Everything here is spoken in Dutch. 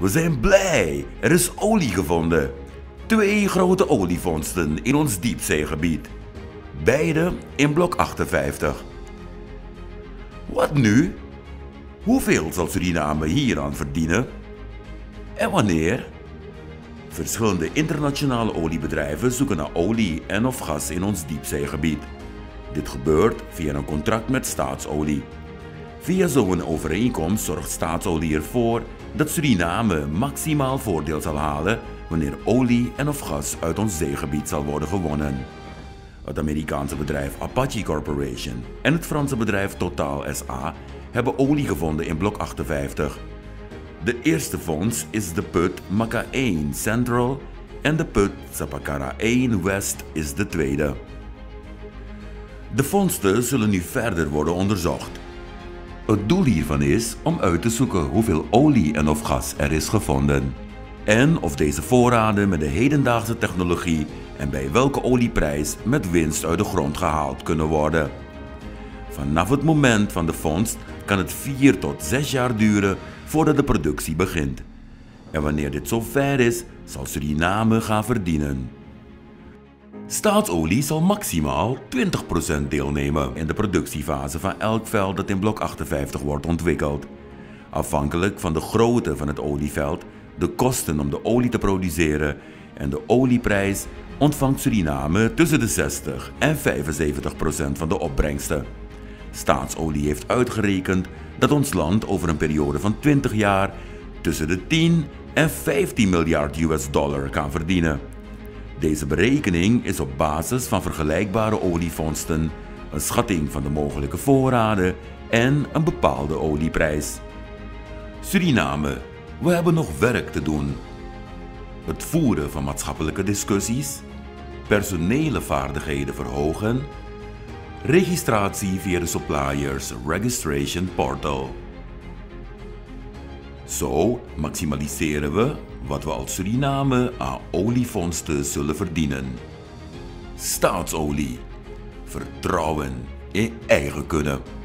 We zijn blij, er is olie gevonden. Twee grote olievondsten in ons diepzeegebied. Beide in blok 58. Wat nu? Hoeveel zal Suriname hieraan verdienen? En wanneer? Verschillende internationale oliebedrijven zoeken naar olie en of gas in ons diepzeegebied. Dit gebeurt via een contract met staatsolie. Via zo'n overeenkomst zorgt staatsolie ervoor dat Suriname maximaal voordeel zal halen wanneer olie en of gas uit ons zeegebied zal worden gewonnen. Het Amerikaanse bedrijf Apache Corporation en het Franse bedrijf Total SA hebben olie gevonden in blok 58. De eerste fonds is de put Maka 1 Central en de put Sapakara 1 West is de tweede. De vondsten zullen nu verder worden onderzocht. Het doel hiervan is om uit te zoeken hoeveel olie en of gas er is gevonden. En of deze voorraden met de hedendaagse technologie en bij welke olieprijs met winst uit de grond gehaald kunnen worden. Vanaf het moment van de vondst kan het 4 tot 6 jaar duren voordat de productie begint. En wanneer dit zover is, zal Suriname gaan verdienen. Staatsolie zal maximaal 20% deelnemen in de productiefase van elk veld dat in blok 58 wordt ontwikkeld. Afhankelijk van de grootte van het olieveld, de kosten om de olie te produceren en de olieprijs ontvangt Suriname tussen de 60 en 75% van de opbrengsten. Staatsolie heeft uitgerekend dat ons land over een periode van 20 jaar tussen de 10 en 15 miljard US dollar kan verdienen. Deze berekening is op basis van vergelijkbare olievondsten, een schatting van de mogelijke voorraden en een bepaalde olieprijs. Suriname, we hebben nog werk te doen. Het voeren van maatschappelijke discussies, personele vaardigheden verhogen, registratie via de Suppliers Registration Portal. Zo maximaliseren we wat we als Suriname aan olievondsten zullen verdienen. Staatsolie. Vertrouwen in eigen kunnen.